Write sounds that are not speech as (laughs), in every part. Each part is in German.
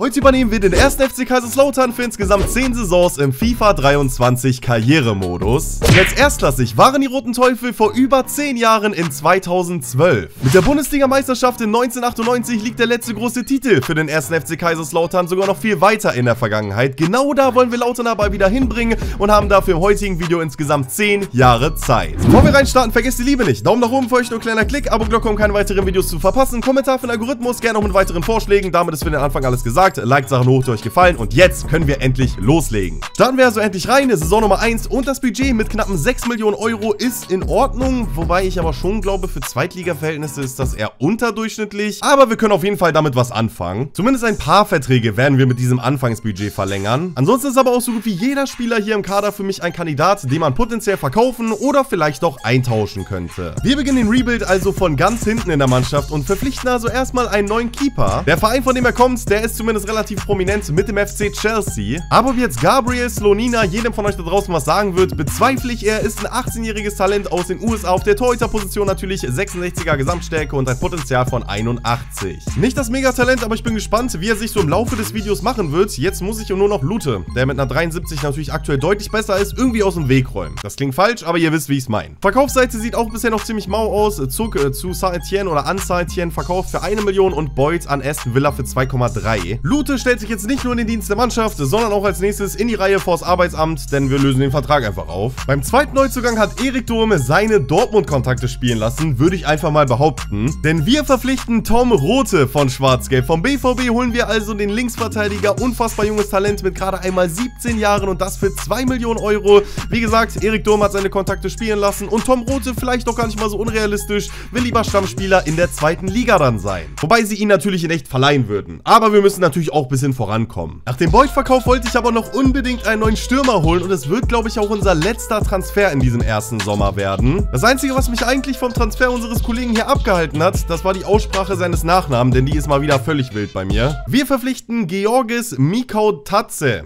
Heute übernehmen wir den ersten FC Kaiserslautern für insgesamt 10 Saisons im FIFA 23 Karrieremodus. Als erstklassig waren die Roten Teufel vor über 10 Jahren in 2012. Mit der Bundesliga-Meisterschaft in 1998 liegt der letzte große Titel für den ersten FC Kaiserslautern sogar noch viel weiter in der Vergangenheit. Genau da wollen wir Lautern dabei wieder hinbringen und haben dafür im heutigen Video insgesamt 10 Jahre Zeit. Bevor wir reinstarten, vergesst die Liebe nicht. Daumen nach oben für euch, nur ein kleiner Klick, Abo-Glocke, um keine weiteren Videos zu verpassen. Kommentar für den Algorithmus, gerne auch mit weiteren Vorschlägen. Damit ist für den Anfang alles gesagt gesagt, liked Sachen hoch, die euch gefallen und jetzt können wir endlich loslegen. Starten wir also endlich rein, Saison Nummer 1 und das Budget mit knappen 6 Millionen Euro ist in Ordnung, wobei ich aber schon glaube, für Zweitliga-Verhältnisse ist das eher unterdurchschnittlich, aber wir können auf jeden Fall damit was anfangen. Zumindest ein paar Verträge werden wir mit diesem Anfangsbudget verlängern. Ansonsten ist aber auch so gut wie jeder Spieler hier im Kader für mich ein Kandidat, den man potenziell verkaufen oder vielleicht auch eintauschen könnte. Wir beginnen den Rebuild also von ganz hinten in der Mannschaft und verpflichten also erstmal einen neuen Keeper. Der Verein, von dem er kommt, der ist zumindest ist relativ prominent mit dem FC Chelsea. Aber wie jetzt Gabriel Slonina jedem von euch da draußen was sagen wird, bezweifle ich, er ist ein 18-jähriges Talent aus den USA auf der Torhüter-Position natürlich 66er Gesamtstärke und ein Potenzial von 81. Nicht das Megatalent, aber ich bin gespannt, wie er sich so im Laufe des Videos machen wird. Jetzt muss ich nur noch Lute, der mit einer 73 natürlich aktuell deutlich besser ist, irgendwie aus dem Weg räumen. Das klingt falsch, aber ihr wisst, wie ich es meine. Verkaufsseite sieht auch bisher noch ziemlich mau aus. Zug äh, zu Saint-Etienne oder an Saint-Etienne verkauft für 1 Million und Boyd an Aston Villa für 2,3. Lute stellt sich jetzt nicht nur in den Dienst der Mannschaft, sondern auch als nächstes in die Reihe vors Arbeitsamt, denn wir lösen den Vertrag einfach auf. Beim zweiten Neuzugang hat Erik Durm seine Dortmund-Kontakte spielen lassen, würde ich einfach mal behaupten. Denn wir verpflichten Tom Rote von Schwarzgelb. Vom BVB holen wir also den Linksverteidiger, unfassbar junges Talent mit gerade einmal 17 Jahren und das für 2 Millionen Euro. Wie gesagt, Erik Durm hat seine Kontakte spielen lassen und Tom Rote, vielleicht doch gar nicht mal so unrealistisch, will lieber Stammspieler in der zweiten Liga dann sein. Wobei sie ihn natürlich in echt verleihen würden. Aber wir müssen natürlich auch bis bisschen vorankommen. Nach dem Beut-Verkauf wollte ich aber noch unbedingt einen neuen Stürmer holen und es wird, glaube ich, auch unser letzter Transfer in diesem ersten Sommer werden. Das Einzige, was mich eigentlich vom Transfer unseres Kollegen hier abgehalten hat, das war die Aussprache seines Nachnamen, denn die ist mal wieder völlig wild bei mir. Wir verpflichten Georgis Mikau Tatze.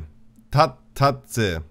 Tatze.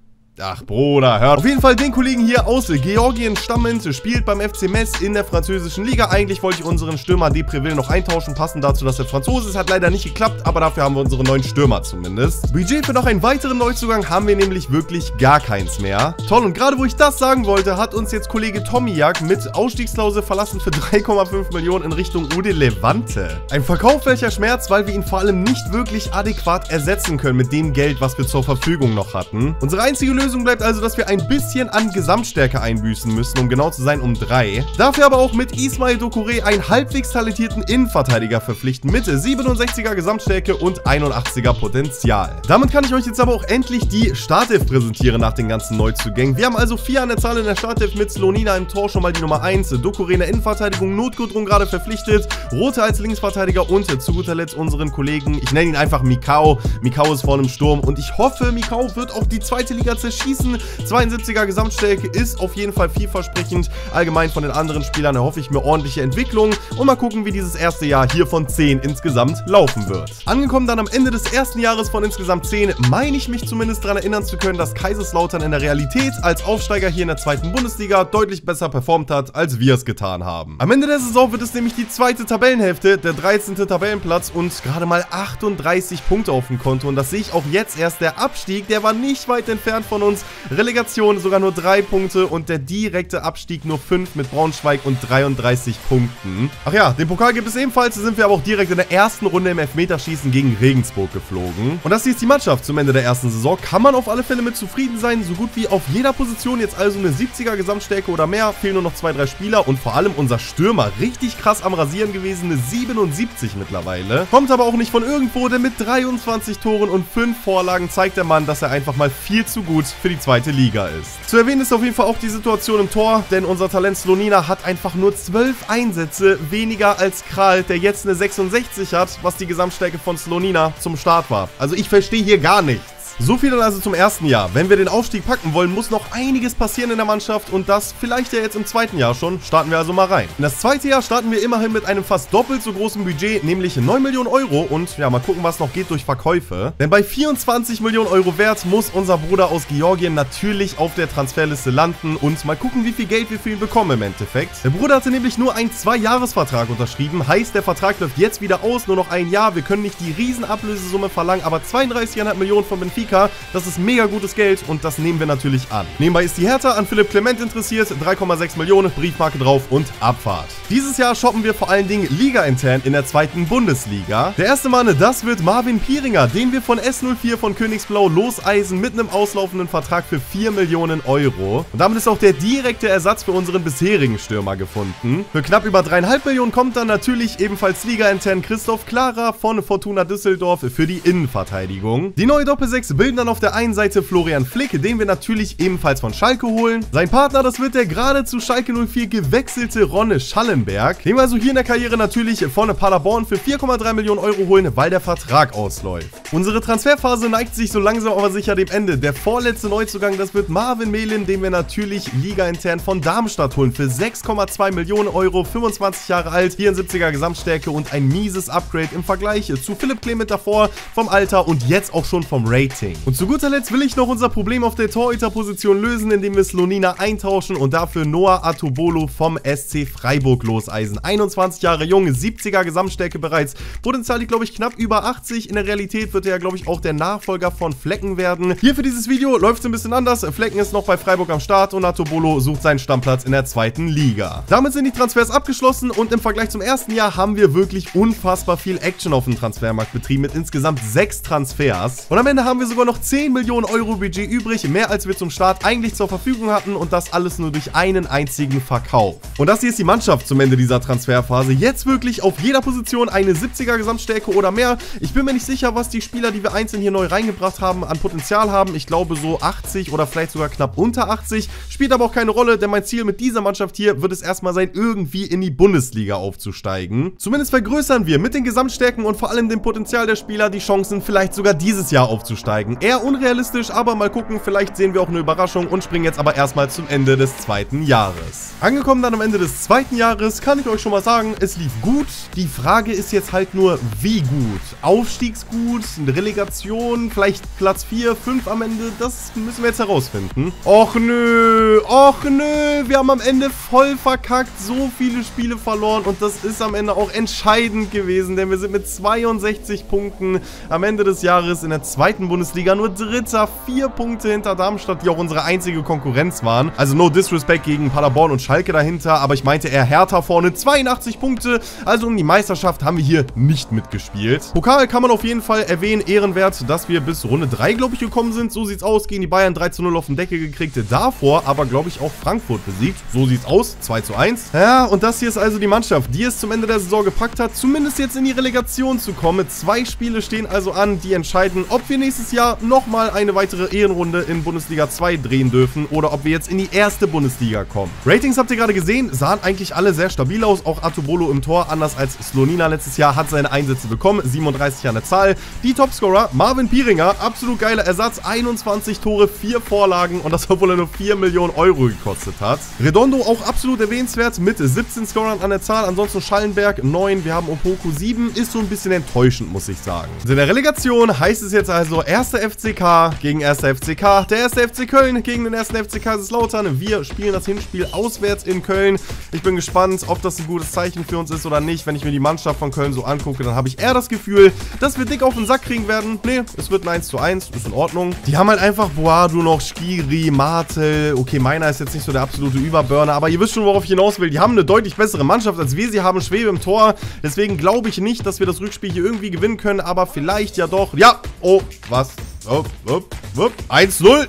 Ach, Bruder, hört. Auf jeden Fall den Kollegen hier aus Georgien stammend, spielt beim FC Metz in der französischen Liga. Eigentlich wollte ich unseren Stürmer Depreville noch eintauschen, passend dazu, dass er Franzose ist. Hat leider nicht geklappt, aber dafür haben wir unseren neuen Stürmer zumindest. Budget für noch einen weiteren Neuzugang haben wir nämlich wirklich gar keins mehr. Toll, und gerade wo ich das sagen wollte, hat uns jetzt Kollege Tomiak mit Ausstiegsklausel verlassen für (laughs) 3,5 Millionen in Richtung Ude Levante. Ein Verkauf welcher Schmerz, weil wir ihn vor allem nicht wirklich adäquat ersetzen können mit dem Geld, was wir zur Verfügung noch hatten. Unsere einzige Lösung Lösung bleibt also, dass wir ein bisschen an Gesamtstärke einbüßen müssen, um genau zu sein, um 3. Dafür aber auch mit Ismail Dokore einen halbwegs talentierten Innenverteidiger verpflichten mit 67er Gesamtstärke und 81er Potenzial. Damit kann ich euch jetzt aber auch endlich die Startelf präsentieren nach den ganzen Neuzugängen. Wir haben also 4 an der Zahl in der Startelf mit Slonina im Tor schon mal die Nummer 1, Dokore in der Innenverteidigung, Notgudrun gerade verpflichtet, Rote als Linksverteidiger und zu guter Letzt unseren Kollegen, ich nenne ihn einfach Mikao. Mikao ist vorne im Sturm und ich hoffe, Mikao wird auch die zweite Liga zerschießen Schießen. 72er Gesamtstärke ist auf jeden Fall vielversprechend. Allgemein von den anderen Spielern erhoffe ich mir ordentliche Entwicklung und mal gucken, wie dieses erste Jahr hier von 10 insgesamt laufen wird. Angekommen dann am Ende des ersten Jahres von insgesamt 10, meine ich mich zumindest daran erinnern zu können, dass Kaiserslautern in der Realität als Aufsteiger hier in der zweiten Bundesliga deutlich besser performt hat, als wir es getan haben. Am Ende der Saison wird es nämlich die zweite Tabellenhälfte, der 13. Tabellenplatz und gerade mal 38 Punkte auf dem Konto und das sehe ich auch jetzt erst. Der Abstieg, der war nicht weit entfernt von uns. Relegation sogar nur 3 Punkte und der direkte Abstieg nur 5 mit Braunschweig und 33 Punkten. Ach ja, den Pokal gibt es ebenfalls. Da sind wir aber auch direkt in der ersten Runde im Elfmeterschießen gegen Regensburg geflogen. Und das ist die Mannschaft zum Ende der ersten Saison. Kann man auf alle Fälle mit zufrieden sein. So gut wie auf jeder Position jetzt also eine 70er Gesamtstärke oder mehr. Fehlen nur noch 2-3 Spieler und vor allem unser Stürmer. Richtig krass am Rasieren gewesen. Eine 77 mittlerweile. Kommt aber auch nicht von irgendwo, denn mit 23 Toren und 5 Vorlagen zeigt der Mann, dass er einfach mal viel zu gut für die zweite Liga ist. Zu erwähnen ist auf jeden Fall auch die Situation im Tor, denn unser Talent Slonina hat einfach nur 12 Einsätze weniger als Kral, der jetzt eine 66 hat, was die Gesamtstärke von Slonina zum Start war. Also ich verstehe hier gar nichts. So viel dann also zum ersten Jahr. Wenn wir den Aufstieg packen wollen, muss noch einiges passieren in der Mannschaft und das vielleicht ja jetzt im zweiten Jahr schon. Starten wir also mal rein. In das zweite Jahr starten wir immerhin mit einem fast doppelt so großen Budget, nämlich 9 Millionen Euro und ja, mal gucken, was noch geht durch Verkäufe. Denn bei 24 Millionen Euro Wert muss unser Bruder aus Georgien natürlich auf der Transferliste landen und mal gucken, wie viel Geld wir für ihn bekommen im Endeffekt. Der Bruder hatte nämlich nur einen Zwei-Jahres-Vertrag unterschrieben, heißt, der Vertrag läuft jetzt wieder aus, nur noch ein Jahr. Wir können nicht die Riesenablösesumme verlangen, aber 32,5 Millionen von Benfica, das ist mega gutes Geld und das nehmen wir natürlich an. Nebenbei ist die Hertha an Philipp Clement interessiert, 3,6 Millionen, Briefmarke drauf und Abfahrt. Dieses Jahr shoppen wir vor allen Dingen Liga-intern in der zweiten Bundesliga. Der erste Mann, das wird Marvin Pieringer, den wir von S04 von Königsblau loseisen mit einem auslaufenden Vertrag für 4 Millionen Euro. Und damit ist auch der direkte Ersatz für unseren bisherigen Stürmer gefunden. Für knapp über 3,5 Millionen kommt dann natürlich ebenfalls Liga-intern Christoph Klara von Fortuna Düsseldorf für die Innenverteidigung. Die neue Doppelsechs bilden dann auf der einen Seite Florian Flick, den wir natürlich ebenfalls von Schalke holen. Sein Partner, das wird der gerade zu Schalke 04 gewechselte Ronne Schallenberg, den wir also hier in der Karriere natürlich vorne Paderborn für 4,3 Millionen Euro holen, weil der Vertrag ausläuft. Unsere Transferphase neigt sich so langsam aber sicher dem Ende. Der vorletzte Neuzugang, das wird Marvin Melin, den wir natürlich Liga-intern von Darmstadt holen für 6,2 Millionen Euro, 25 Jahre alt, 74er Gesamtstärke und ein mieses Upgrade im Vergleich zu Philipp Clement davor, vom Alter und jetzt auch schon vom Rating. Und zu guter Letzt will ich noch unser Problem auf der Torhüterposition lösen, indem wir Slonina eintauschen und dafür Noah Atobolo vom SC Freiburg loseisen. 21 Jahre jung, 70er Gesamtstärke bereits. Potenzial glaube ich, knapp über 80. In der Realität wird er ja, glaube ich, auch der Nachfolger von Flecken werden. Hier für dieses Video läuft es ein bisschen anders. Flecken ist noch bei Freiburg am Start und Atobolo sucht seinen Stammplatz in der zweiten Liga. Damit sind die Transfers abgeschlossen und im Vergleich zum ersten Jahr haben wir wirklich unfassbar viel Action auf dem Transfermarkt betrieben mit insgesamt sechs Transfers. Und am Ende haben wir sogar noch 10 Millionen Euro Budget übrig, mehr als wir zum Start eigentlich zur Verfügung hatten und das alles nur durch einen einzigen Verkauf. Und das hier ist die Mannschaft zum Ende dieser Transferphase. Jetzt wirklich auf jeder Position eine 70er Gesamtstärke oder mehr. Ich bin mir nicht sicher, was die Spieler, die wir einzeln hier neu reingebracht haben, an Potenzial haben. Ich glaube so 80 oder vielleicht sogar knapp unter 80. Spielt aber auch keine Rolle, denn mein Ziel mit dieser Mannschaft hier wird es erstmal sein, irgendwie in die Bundesliga aufzusteigen. Zumindest vergrößern wir mit den Gesamtstärken und vor allem dem Potenzial der Spieler die Chancen, vielleicht sogar dieses Jahr aufzusteigen. Eher unrealistisch, aber mal gucken, vielleicht sehen wir auch eine Überraschung und springen jetzt aber erstmal zum Ende des zweiten Jahres. Angekommen dann am Ende des zweiten Jahres, kann ich euch schon mal sagen, es lief gut. Die Frage ist jetzt halt nur, wie gut? Aufstiegsgut, Relegation, vielleicht Platz 4, 5 am Ende, das müssen wir jetzt herausfinden. Och nö, och nö, wir haben am Ende voll verkackt, so viele Spiele verloren und das ist am Ende auch entscheidend gewesen, denn wir sind mit 62 Punkten am Ende des Jahres in der zweiten Bundesliga nur Dritter, vier Punkte hinter Darmstadt, die auch unsere einzige Konkurrenz waren. Also no disrespect gegen Paderborn und Schalke dahinter, aber ich meinte eher Hertha vorne, 82 Punkte, also um die Meisterschaft haben wir hier nicht mitgespielt. Pokal kann man auf jeden Fall erwähnen, ehrenwert, dass wir bis Runde 3, glaube ich, gekommen sind. So sieht's aus, gegen die Bayern 3 zu 0 auf den Deckel gekriegt, davor aber, glaube ich, auch Frankfurt besiegt. So sieht's aus, 2 zu 1. Ja, und das hier ist also die Mannschaft, die es zum Ende der Saison gepackt hat, zumindest jetzt in die Relegation zu kommen. Zwei Spiele stehen also an, die entscheiden, ob wir nächstes Jahr nochmal eine weitere Ehrenrunde in Bundesliga 2 drehen dürfen oder ob wir jetzt in die erste Bundesliga kommen. Ratings habt ihr gerade gesehen, sahen eigentlich alle sehr stabil aus. Auch Atubolo im Tor, anders als Slonina letztes Jahr, hat seine Einsätze bekommen. 37 an der Zahl. Die Topscorer, Marvin Pieringer, absolut geiler Ersatz. 21 Tore, 4 Vorlagen und das, obwohl er nur 4 Millionen Euro gekostet hat. Redondo auch absolut erwähnenswert mit 17 Scorern an der Zahl. Ansonsten Schallenberg 9, wir haben Opoku 7. Ist so ein bisschen enttäuschend, muss ich sagen. In der Relegation heißt es jetzt also 1. FCK gegen 1. FCK. Der 1. FC Köln gegen den 1. FC Kaiserslautern. Wir spielen das Hinspiel auswärts in Köln. Ich bin gespannt, ob das ein gutes Zeichen für uns ist oder nicht. Wenn ich mir die Mannschaft von Köln so angucke, dann habe ich eher das Gefühl, dass wir dick auf den Sack kriegen werden. Nee, es wird ein 1 zu 1, ist in Ordnung. Die haben halt einfach Boadu noch, Skiri, Martel. Okay, meiner ist jetzt nicht so der absolute Überburner, aber ihr wisst schon, worauf ich hinaus will. Die haben eine deutlich bessere Mannschaft, als wir sie haben. Schwebe im Tor. Deswegen glaube ich nicht, dass wir das Rückspiel hier irgendwie gewinnen können, aber vielleicht ja doch. Ja, oh, was? Oh, oh, oh. 1-0.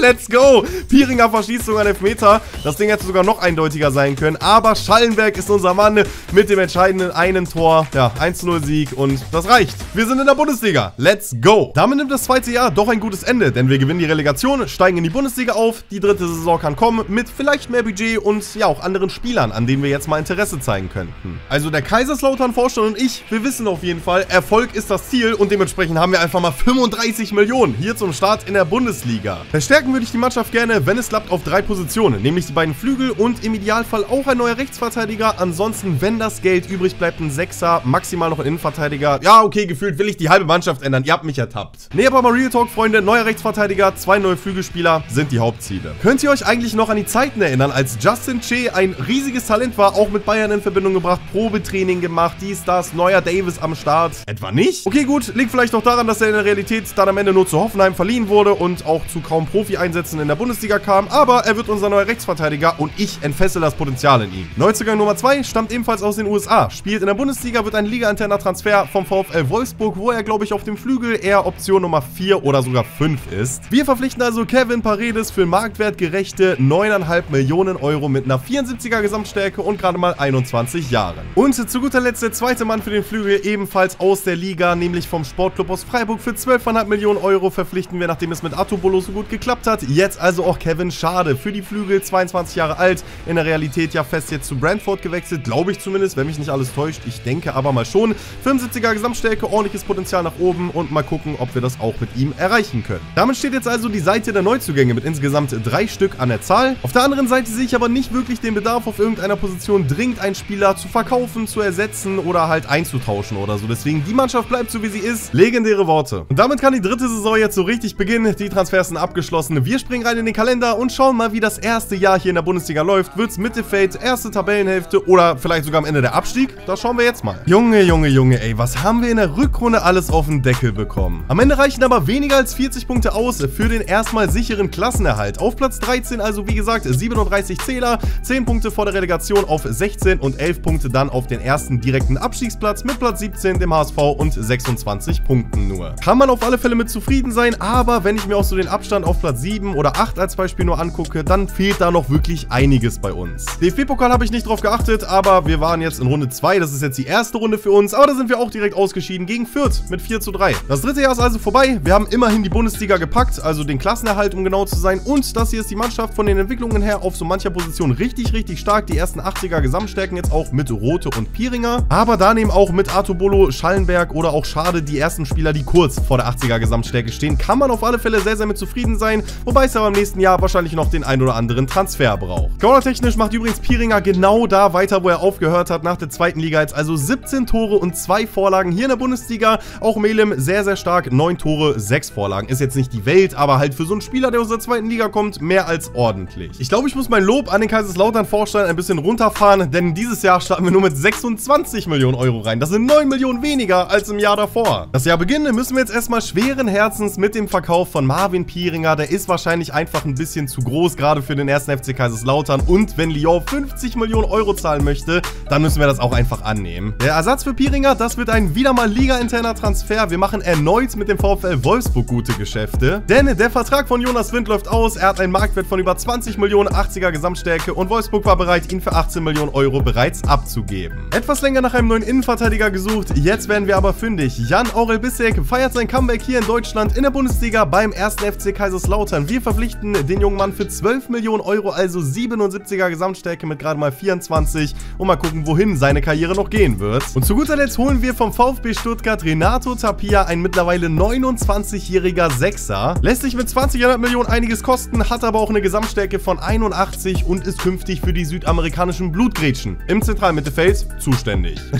let's go! Pieringer verschießt sogar einen Elfmeter. Das Ding hätte sogar noch eindeutiger sein können. Aber Schallenberg ist unser Mann mit dem entscheidenden einen Tor. Ja, 1-0 Sieg und das reicht. Wir sind in der Bundesliga. Let's go! Damit nimmt das zweite Jahr doch ein gutes Ende, denn wir gewinnen die Relegation, steigen in die Bundesliga auf. Die dritte Saison kann kommen mit vielleicht mehr Budget und ja auch anderen Spielern, an denen wir jetzt mal Interesse zeigen könnten. Also der Kaiserslautern-Vorstand und ich, wir wissen auf jeden Fall, Erfolg ist das Ziel und dementsprechend haben wir einfach mal 35 Millionen hier zum Start in der Bundesliga. Verstärken würde ich die Mannschaft gerne, wenn es klappt, auf drei Positionen, nämlich die beiden Flügel und im Idealfall auch ein neuer Rechtsverteidiger. Ansonsten, wenn das Geld übrig bleibt, ein Sechser, maximal noch ein Innenverteidiger. Ja, okay, gefühlt will ich die halbe Mannschaft ändern. Ihr habt mich ertappt. Nee, aber mal Real Talk, Freunde. Neuer Rechtsverteidiger, zwei neue Flügelspieler sind die Hauptziele. Könnt ihr euch eigentlich noch an die Zeiten erinnern, als Justin Che ein riesiges Talent war, auch mit Bayern in Verbindung gebracht, Probetraining gemacht, dies, das, neuer Davis am Start? Etwa nicht? Okay, gut, liegt vielleicht auch daran, dass er in der Realität dann am Ende nur zu Hoffenheim verliehen wurde und auch zu kaum Profi-Einsätzen in der Bundesliga kam, aber er wird unser neuer Rechtsverteidiger und ich entfessel das Potenzial in ihm. Neuzugang Nummer 2 stammt ebenfalls aus den USA, spielt in der Bundesliga, wird ein liga-interner Transfer vom VfL Wolfsburg, wo er, glaube ich, auf dem Flügel eher Option Nummer 4 oder sogar 5 ist. Wir verpflichten also Kevin Paredes für marktwertgerechte 9,5 Millionen Euro mit einer 74er Gesamtstärke und gerade mal 21 Jahren. Und zu guter Letzt der zweite Mann für den Flügel ebenfalls aus der Liga, nämlich vom Sportclub aus Freiburg für 12,5 Millionen Euro verpflichten wir, nachdem es mit Atobolo so gut geklappt hat. Jetzt also auch Kevin Schade für die Flügel, 22 Jahre alt, in der Realität ja fest jetzt zu Brentford gewechselt, glaube ich zumindest, wenn mich nicht alles täuscht. Ich denke aber mal schon. 75er Gesamtstärke, ordentliches Potenzial nach oben und mal gucken, ob wir das auch mit ihm erreichen können. Damit steht jetzt also die Seite der Neuzugänge mit insgesamt drei Stück an der Zahl. Auf der anderen Seite sehe ich aber nicht wirklich den Bedarf auf irgendeiner Position dringend einen Spieler zu verkaufen, zu ersetzen oder halt einzutauschen oder so. Deswegen die Mannschaft bleibt so wie sie ist. Legendäre Worte. Und damit kann die dritte Saison jetzt so richtig beginnen. Die Transfers sind abgeschlossen. Wir springen rein in den Kalender und schauen mal, wie das erste Jahr hier in der Bundesliga läuft. Wird es Mittelfeld, erste Tabellenhälfte oder vielleicht sogar am Ende der Abstieg? Das schauen wir jetzt mal. Junge, Junge, Junge, ey, was haben wir in der Rückrunde alles auf den Deckel bekommen? Am Ende reichen aber weniger als 40 Punkte aus für den erstmal sicheren Klassenerhalt. Auf Platz 13 also wie gesagt 37 Zähler, 10 Punkte vor der Relegation auf 16 und 11 Punkte dann auf den ersten direkten Abstiegsplatz mit Platz 17 dem HSV und 26 Punkten nur. Kann man auf alle Fälle mit zufrieden sein, aber wenn ich mir auch so den Abstand auf Platz 7 oder 8 als Beispiel nur angucke, dann fehlt da noch wirklich einiges bei uns. DFB-Pokal habe ich nicht drauf geachtet, aber wir waren jetzt in Runde 2, das ist jetzt die erste Runde für uns, aber da sind wir auch direkt ausgeschieden gegen Fürth mit 4 zu 3. Das dritte Jahr ist also vorbei, wir haben immerhin die Bundesliga gepackt, also den Klassenerhalt, um genau zu sein. Und das hier ist die Mannschaft von den Entwicklungen her auf so mancher Position richtig, richtig stark, die ersten 80er Gesamtstärken jetzt auch mit Rote und Pieringer, aber daneben auch mit Artobolo, Schallenberg oder auch Schade die ersten Spieler, die kurz vor der 80er Gesamtstärke stehen, kann man auf alle Fälle sehr, sehr mit zufrieden sein, wobei es aber im nächsten Jahr wahrscheinlich noch den ein oder anderen Transfer braucht. Cornertechnisch macht übrigens Pieringer genau da weiter, wo er aufgehört hat nach der zweiten Liga, jetzt also 17 Tore und 2 Vorlagen hier in der Bundesliga, auch Melem sehr, sehr stark, 9 Tore, 6 Vorlagen, ist jetzt nicht die Welt, aber halt für so einen Spieler, der aus der zweiten Liga kommt, mehr als ordentlich. Ich glaube, ich muss mein Lob an den Kaiserslautern-Vorstand ein bisschen runterfahren, denn dieses Jahr starten wir nur mit 26 Millionen Euro rein. Das sind 9 Millionen weniger als im Jahr davor. Das Jahr beginnen müssen wir jetzt erstmal schweren Herzens mit dem Verkauf von Marvin Pieringer. Der ist wahrscheinlich einfach ein bisschen zu groß, gerade für den ersten FC Kaiserslautern. Und wenn Lyon 50 Millionen Euro zahlen möchte, dann müssen wir das auch einfach annehmen. Der Ersatz für Pieringer, das wird ein wieder mal liga-interner Transfer. Wir machen erneut mit dem VfL Wolfsburg gute Geschäfte. Denn der Vertrag von Jonas Wind läuft aus. Er hat einen Marktwert von über 20 Millionen 80er Gesamtstärke und Wolfsburg war bereit, ihn für 18 Millionen Euro bereits abzugeben. Etwas länger nach einem neuen Innenverteidiger gesucht. Jetzt werden wir aber fündig. Jan Aurel Bissek feiert sein Comeback hier in Deutschland in der Bundesliga beim 1. FC Kaiserslautern. Wir verpflichten den jungen Mann für 12 Millionen Euro, also 77er Gesamtstärke mit gerade mal 24 und mal gucken, wohin seine Karriere noch gehen wird. Und zu guter Letzt holen wir vom VfB Stuttgart Renato Tapia, ein mittlerweile 29-jähriger Sechser. Lässt sich mit 20 Millionen einiges kosten, hat aber auch eine Gesamtstärke von 81 und ist künftig für die südamerikanischen Blutgrätschen im Zentralmittelfeld zuständig. (laughs)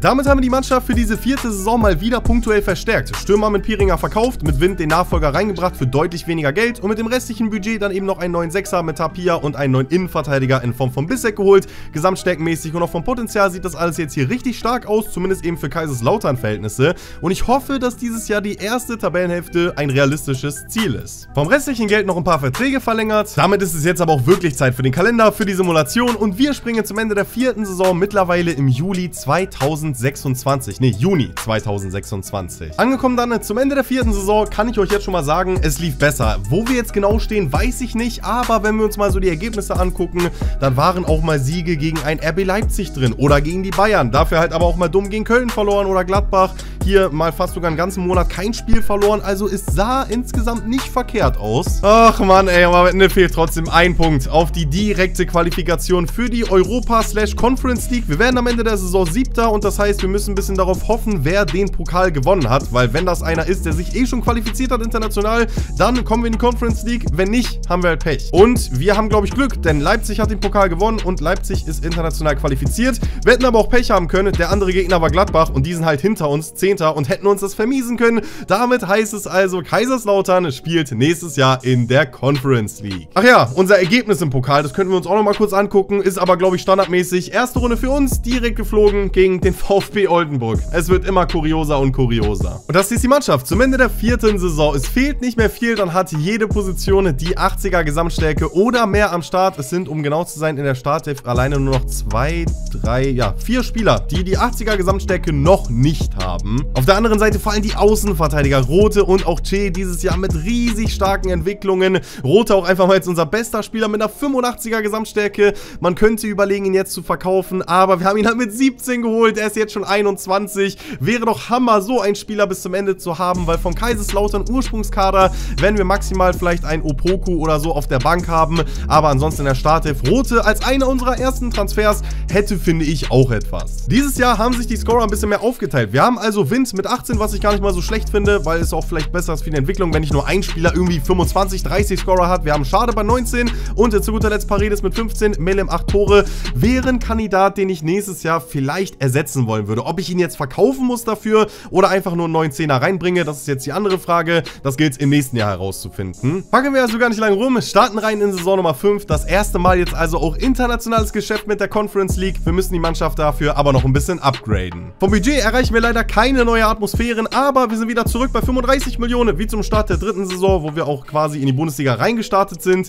Damit haben wir die Mannschaft für diese vierte Saison mal wieder punktuell verstärkt. Stürmer mit Pieringer verkauft, mit Wind den Nachfolger reingebracht für deutlich weniger Geld und mit dem restlichen Budget dann eben noch einen neuen Sechser mit Tapia und einen neuen Innenverteidiger in Form von Bissek geholt. Gesamtstärkenmäßig und auch vom Potenzial sieht das alles jetzt hier richtig stark aus, zumindest eben für Kaiserslautern-Verhältnisse. Und ich hoffe, dass dieses Jahr die erste Tabellenhälfte ein realistisches Ziel ist. Vom restlichen Geld noch ein paar Verträge verlängert. Damit ist es jetzt aber auch wirklich Zeit für den Kalender, für die Simulation und wir springen zum Ende der vierten Saison mittlerweile im Juli 2000 2026. Ne, Juni 2026. Angekommen dann zum Ende der vierten Saison, kann ich euch jetzt schon mal sagen, es lief besser. Wo wir jetzt genau stehen, weiß ich nicht, aber wenn wir uns mal so die Ergebnisse angucken, dann waren auch mal Siege gegen ein RB Leipzig drin oder gegen die Bayern. Dafür halt aber auch mal dumm gegen Köln verloren oder Gladbach. Hier mal fast sogar einen ganzen Monat kein Spiel verloren, also es sah insgesamt nicht verkehrt aus. Ach man, ey, aber am Ende fehlt trotzdem ein Punkt auf die direkte Qualifikation für die Europa-Conference League. Wir werden am Ende der Saison siebter und das heißt, wir müssen ein bisschen darauf hoffen, wer den Pokal gewonnen hat, weil wenn das einer ist, der sich eh schon qualifiziert hat international, dann kommen wir in die Conference League. Wenn nicht, haben wir halt Pech. Und wir haben, glaube ich, Glück, denn Leipzig hat den Pokal gewonnen und Leipzig ist international qualifiziert. Wir hätten aber auch Pech haben können. Der andere Gegner war Gladbach und die sind halt hinter uns, Zehnter, und hätten uns das vermiesen können. Damit heißt es also, Kaiserslautern spielt nächstes Jahr in der Conference League. Ach ja, unser Ergebnis im Pokal, das könnten wir uns auch nochmal kurz angucken, ist aber, glaube ich, standardmäßig. Erste Runde für uns, direkt geflogen gegen den VfB Oldenburg. Es wird immer kurioser und kurioser. Und das ist die Mannschaft zum Ende der vierten Saison. Es fehlt nicht mehr viel, dann hat jede Position die 80er Gesamtstärke oder mehr am Start. Es sind, um genau zu sein, in der Startelf alleine nur noch zwei, drei, ja, vier Spieler, die die 80er Gesamtstärke noch nicht haben. Auf der anderen Seite fallen die Außenverteidiger Rote und auch Che dieses Jahr mit riesig starken Entwicklungen. Rote auch einfach mal jetzt unser bester Spieler mit einer 85er Gesamtstärke. Man könnte überlegen, ihn jetzt zu verkaufen, aber wir haben ihn halt mit 17 geholt. Er ist jetzt schon 21. Wäre doch Hammer, so einen Spieler bis zum Ende zu haben, weil vom Kaiserslautern Ursprungskader werden wir maximal vielleicht einen Opoku oder so auf der Bank haben, aber ansonsten in der Startelf Rote als einer unserer ersten Transfers hätte, finde ich, auch etwas. Dieses Jahr haben sich die Scorer ein bisschen mehr aufgeteilt. Wir haben also Wind mit 18, was ich gar nicht mal so schlecht finde, weil es auch vielleicht besser ist für die Entwicklung, wenn nicht nur ein Spieler irgendwie 25, 30 Scorer hat. Wir haben Schade bei 19 und zu guter Letzt Paredes mit 15, Melem 8 Tore. Wäre ein Kandidat, den ich nächstes Jahr vielleicht ersetzen wollen würde. Ob ich ihn jetzt verkaufen muss dafür oder einfach nur einen neuen Zehner reinbringe, das ist jetzt die andere Frage. Das gilt es im nächsten Jahr herauszufinden. Packen wir also gar nicht lange rum, starten rein in Saison Nummer 5. Das erste Mal jetzt also auch internationales Geschäft mit der Conference League. Wir müssen die Mannschaft dafür aber noch ein bisschen upgraden. Vom Budget erreichen wir leider keine neue Atmosphären, aber wir sind wieder zurück bei 35 Millionen, wie zum Start der dritten Saison, wo wir auch quasi in die Bundesliga reingestartet sind.